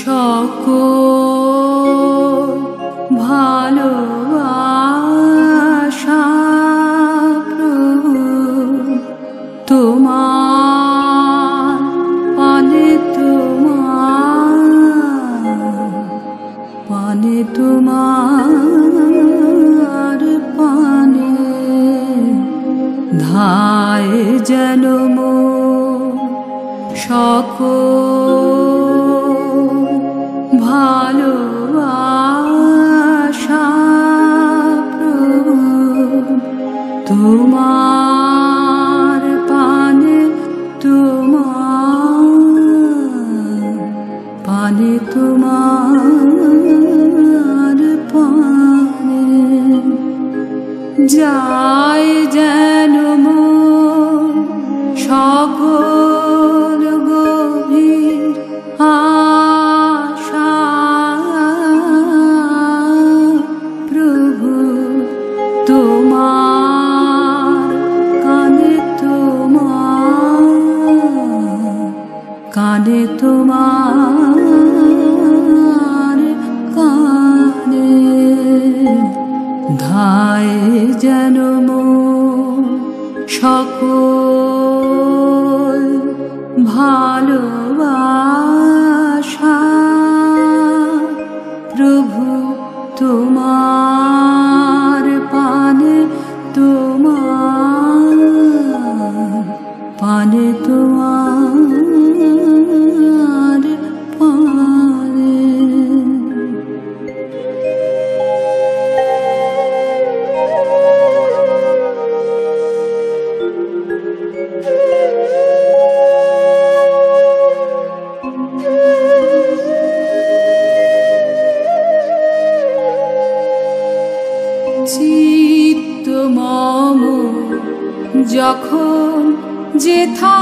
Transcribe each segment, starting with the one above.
সকল ভালোবাসা প্রভু তোমার পানে তোমার পানে তোমার পানে ধায় যেন মোর সকল যেন সক সকল ভালোবাসা। প্রভু তোমার চিত্ত মম যখন যেথা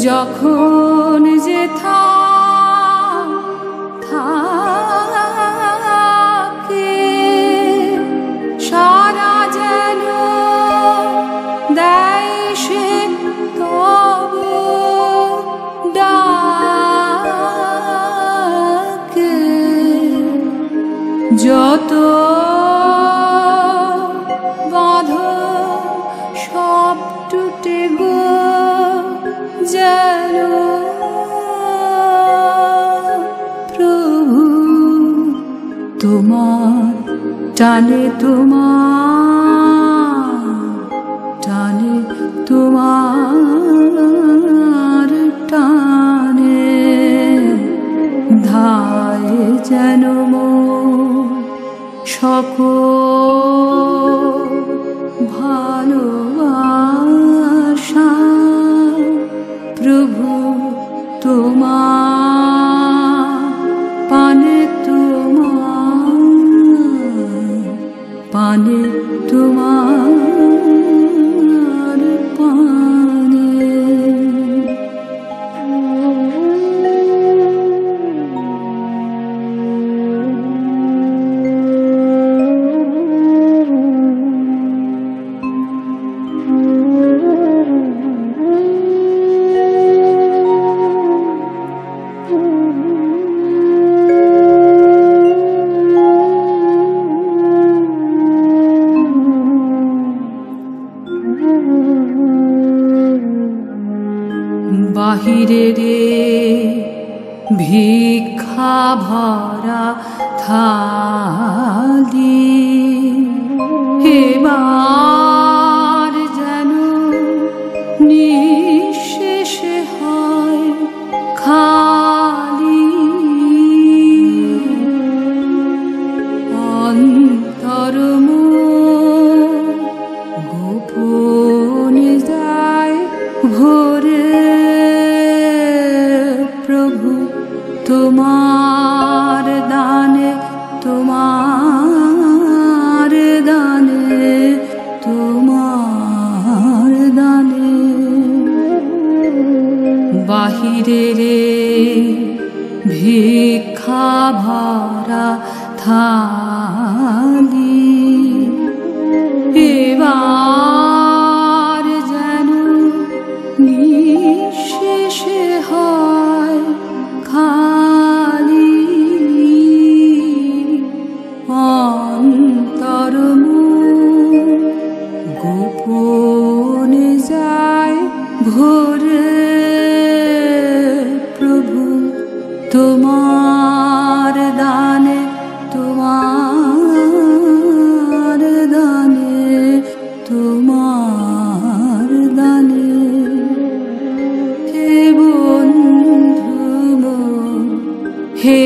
যখন যে থাকে টানে তোমার টানে তোমার টানে ধায় যেন সকল ভালোবাসা প্রভু তোমার। পানে তোমার ভিক্ষা ভরা থালি। এবার যেন নিঃশেষে তোমার দানে তোমার দানে তোমার দানে। বাহিরে রে ভিক্ষা ভরা থালি, এবার যেন নিঃশেষে হয় তোমার দানে তোমার দানে তোমার দানে। হে বন্ধু হে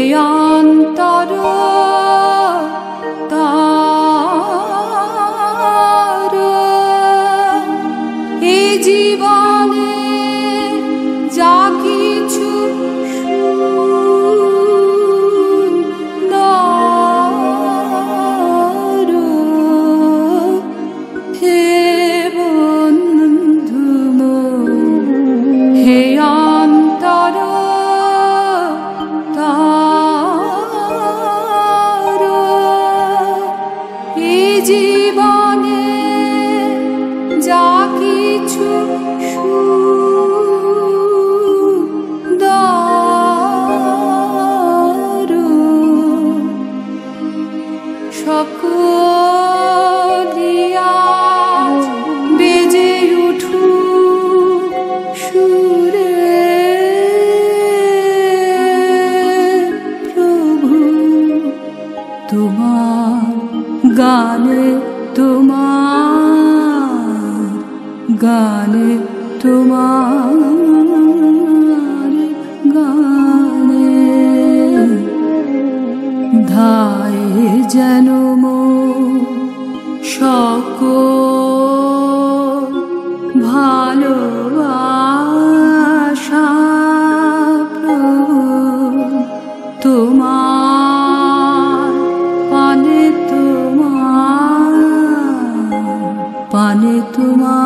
তোমার গানে তোমার গানে তোমার গানে ধায় যেন সকল তোমার